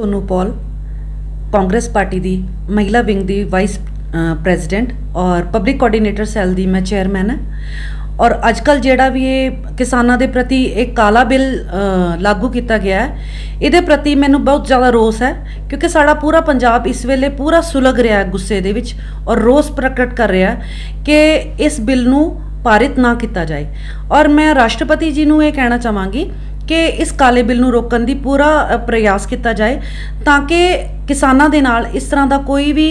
Sonu Paul, Congress party ਦੀ ਮਹਿਲਾ wing ਦੀ ਵਾਈਸ ਪ੍ਰੈਜ਼ੀਡੈਂਟ ਔਰ ਪਬਲਿਕ ਕੋਆਰਡੀਨੇਟਰ ਸੈੱਲ ਦੀ ਮੈਂ ਚੇਅਰਮੈਨ ਹਾਂ। ਔਰ ਅੱਜਕੱਲ ਜਿਹੜਾ ਵੀ ਇਹ ਕਿਸਾਨਾਂ ਦੇ ਪ੍ਰਤੀ ਇੱਕ ਕਾਲਾ ਬਿੱਲ ਲਾਗੂ ਕੀਤਾ ਗਿਆ ਹੈ, ਇਹਦੇ ਪ੍ਰਤੀ ਮੈਨੂੰ ਬਹੁਤ ਜ਼ਿਆਦਾ ਰੋਸ ਹੈ, ਕਿਉਂਕਿ ਸਾਡਾ ਪੂਰਾ ਪੰਜਾਬ ਇਸ ਵੇਲੇ ਪੂਰਾ ਸੁਲਗ ਰਿਹਾ ਹੈ ਗੁੱਸੇ ਦੇ ਵਿੱਚ ਔਰ ਰੋਸ ਪ੍ਰਗਟ ਕਰ ਰਿਹਾ ਕਿ ਇਸ ਬਿੱਲ ਨੂੰ ਪਾਰਿਤ ਨਾ ਕੀਤਾ ਜਾਏ। ਔਰ ਮੈਂ ਰਾਸ਼ਟਰਪਤੀ ਜੀ ਨੂੰ ਇਹ ਕਹਿਣਾ ਚਾਹਾਂਗੀ ਕਿ ਇਸ ਕਾਲੇ ਬਿੱਲ ਨੂੰ ਰੋਕਣ ਦੀ ਪੂਰਾ ਪ੍ਰਯਾਸ ਕੀਤਾ ਜਾਏ ਤਾਂ ਕਿ ਕਿਸਾਨਾਂ ਦੇ ਨਾਲ ਇਸ ਤਰ੍ਹਾਂ ਦਾ ਕੋਈ ਵੀ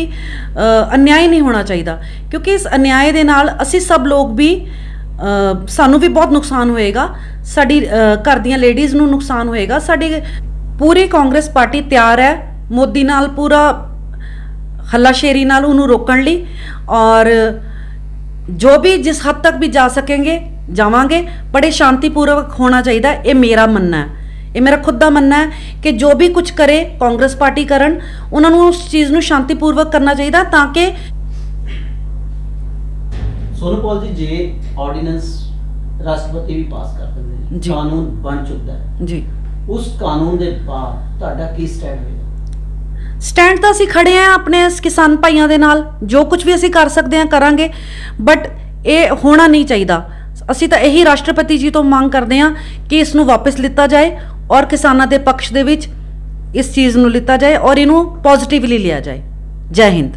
ਅਨਿਆਏ ਨਹੀਂ ਹੋਣਾ ਚਾਹੀਦਾ। ਕਿਉਂਕਿ ਇਸ ਅਨਿਆਏ ਦੇ ਨਾਲ ਅਸੀਂ ਸਭ ਲੋਕ ਵੀ ਸਾਨੂੰ ਵੀ ਬਹੁਤ ਨੁਕਸਾਨ ਹੋਏਗਾ। ਸਾਡੀ ਘਰ ਦੀਆਂ ਲੇਡੀਜ਼ ਨੂੰ ਨੁਕਸਾਨ ਹੋਏਗਾ। ਸਾਡੀ ਪੂਰੀ ਕਾਂਗਰਸ ਪਾਰਟੀ ਤਿਆਰ ਹੈ ਮੋਦੀ ਨਾਲ ਪੂਰਾ ਹੱਲਾਸ਼ੇਰੀ ਨਾਲ ਉਹਨੂੰ ਰੋਕਣ ਲਈ। ਔਰ ਜੋ ਵੀ ਜਿਸ ਹੱਦ ਤੱਕ ਵੀ ਜਾ ਸकेंगे ਜਾਵਾਂਗੇ ਬੜੇ ਸ਼ਾਂਤੀਪੂਰਵਕ ਹੋਣਾ ਚਾਹੀਦਾ ਇਹ ਮੇਰਾ ਮੰਨਣਾ ਹੈ। ਇਹ ਮੇਰਾ ਖੁਦ ਦਾ ਮੰਨਣਾ ਹੈ ਕਿ ਜੋ ਵੀ ਕੁਝ ਕਰੇ ਕਾਂਗਰਸ ਪਾਰਟੀ ਕਰਨ ਉਹਨਾਂ ਨੂੰ ਉਸ ਚੀਜ਼ ਨੂੰ ਸ਼ਾਂਤੀਪੂਰਵਕ ਕਰਨਾ ਚਾਹੀਦਾ ਤਾਂ ਕਿ ਸੋਨੂ ਪੌਲ ਜੀ ਜੇ ਆਰਡੀਨੈਂਸ ਰਾਸ਼ਟਰਪਤੀ ਵੀ ਪਾਸ ਕਰ ਦਿੰਦੇ ਨੇ। ਕਾਨੂੰਨ ਬਣ ਚੁੱਕਾ ਹੈ। ਜੀ। ਉਸ ਕਾਨੂੰਨ ਦੇ ਬਾਅਦ ਤੁਹਾਡਾ ਕੀ ਸਟੈਂਡ ਹੋਏਗਾ? ਸਟੈਂਡ ਤਾਂ ਅਸੀਂ ਖੜੇ ਆ ਆਪਣੇ ਕਿਸਾਨ ਭਾਈਆਂ ਦੇ ਨਾਲ, ਜੋ ਕੁਝ ਵੀ ਅਸੀਂ ਕਰ ਸਕਦੇ ਹਾਂ, ਕਰਾਂਗੇ। ਬਟ ਇਹ ਹੋਣਾ ਨਹੀਂ ਚਾਹੀਦਾ। ਅਸੀਂ ਤਾਂ ਇਹੀ ਰਾਸ਼ਟਰਪਤੀ ਜੀ ਤੋਂ ਮੰਗ ਕਰਦੇ ਹਾਂ ਕਿ ਇਸ ਨੂੰ ਵਾਪਸ ਲਿੱਤਾ ਜਾਏ ਔਰ ਕਿਸਾਨਾਂ ਦੇ ਪੱਖ ਦੇ ਵਿੱਚ ਇਸ ਚੀਜ਼ ਨੂੰ ਲਿੱਤਾ ਜਾਏ ਔਰ ਇਹਨੂੰ ਪੋਜ਼ਿਟਿਵਲੀ ਲਿਆ ਜਾਏ। ਜੈ ਹਿੰਦ।